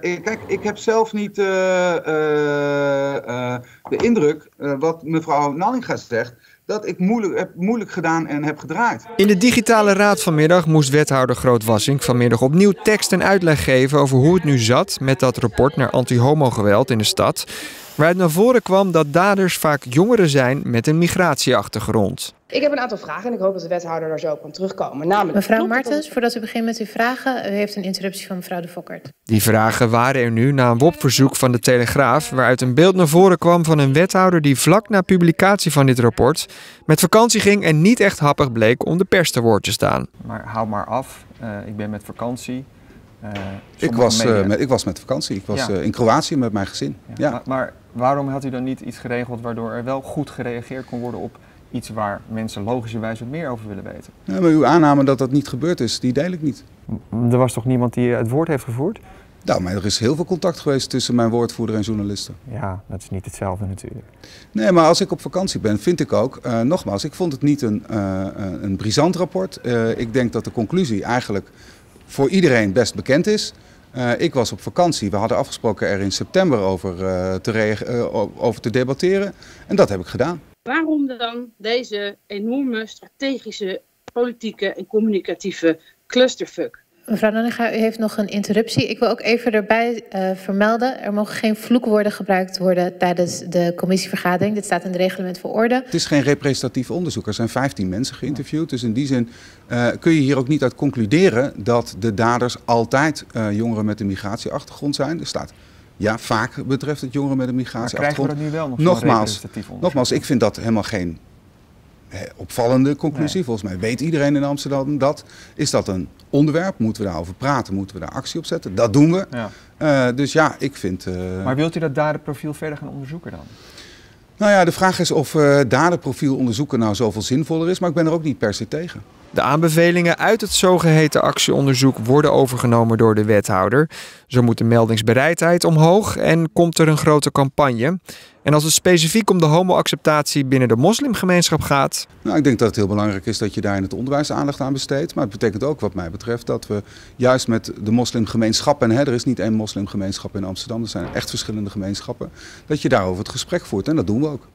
Ik, kijk, ik heb zelf niet uh, uh, de indruk, wat mevrouw Nallinga zegt, dat ik moeilijk, heb moeilijk gedaan en heb gedraaid. In de digitale raad vanmiddag moest wethouder Grootwassink vanmiddag opnieuw tekst en uitleg geven over hoe het nu zat met dat rapport naar anti-homo-geweld in de stad. Waaruit naar voren kwam dat daders vaak jongeren zijn met een migratieachtergrond. Ik heb een aantal vragen en ik hoop dat de wethouder daar zo op kan terugkomen. Namelijk, mevrouw Martens, voordat u begint met uw vragen, u heeft een interruptie van mevrouw De Fokkert. Die vragen waren er nu na een WOP-verzoek van de Telegraaf, waaruit een beeld naar voren kwam van een wethouder die vlak na publicatie van dit rapport met vakantie ging en niet echt happig bleek om de pers te woord te staan. Maar hou maar af, uh, ik ben met vakantie. Uh, ik, was, uh, met, ik was met vakantie. Ik was ja. in Kroatië met mijn gezin. Ja. ja. Maar, maar waarom had u dan niet iets geregeld waardoor er wel goed gereageerd kon worden op iets waar mensen logischerwijs wat meer over willen weten. Ja, maar uw aanname dat dat niet gebeurd is, die deel ik niet. Er was toch niemand die het woord heeft gevoerd? Nou, maar er is heel veel contact geweest tussen mijn woordvoerder en journalisten. Ja, dat is niet hetzelfde natuurlijk. Nee, maar als ik op vakantie ben, vind ik ook, uh, nogmaals, ik vond het niet een, uh, een brisant rapport. Uh, ik denk dat de conclusie eigenlijk voor iedereen best bekend is. ik was op vakantie. We hadden afgesproken er in september over, te, over te debatteren. En dat heb ik gedaan. Waarom dan deze enorme strategische, politieke en communicatieve clusterfuck? Mevrouw Nanninga, u heeft nog een interruptie. Ik wil ook even erbij uh, vermelden. Er mogen geen vloekwoorden gebruikt worden tijdens de commissievergadering. Dit staat in het reglement voor orde. Het is geen representatief onderzoek. Er zijn 15 mensen geïnterviewd. Dus in die zin uh, kun je hier ook niet uit concluderen dat de daders altijd uh, jongeren met een migratieachtergrond zijn. Er staat ja, vaak betreft het jongeren met een migratieachtergrond. krijgen we dat nu wel nog nogmaals, nogmaals, ik vind dat helemaal geen opvallende conclusie. Nee. Volgens mij weet iedereen in Amsterdam dat. Is dat een onderwerp? Moeten we daarover praten? Moeten we daar actie op zetten? Dat doen we. Ja. Uh, dus ja, ik vind... Uh... Maar wilt u dat dadenprofiel verder gaan onderzoeken dan? Nou ja, de vraag is of uh, dadenprofiel onderzoeken nou zoveel zinvoller is. Maar ik ben er ook niet per se tegen. De aanbevelingen uit het zogeheten actieonderzoek worden overgenomen door de wethouder. Zo moet de meldingsbereidheid omhoog en komt er een grote campagne. En als het specifiek om de homoacceptatie binnen de moslimgemeenschap gaat. Nou, ik denk dat het heel belangrijk is dat je daar in het onderwijs aandacht aan besteedt. Maar het betekent ook, wat mij betreft, dat we juist met de moslimgemeenschappen. En hè, er is niet één moslimgemeenschap in Amsterdam, er zijn echt verschillende gemeenschappen. Dat je daarover het gesprek voert. En dat doen we ook.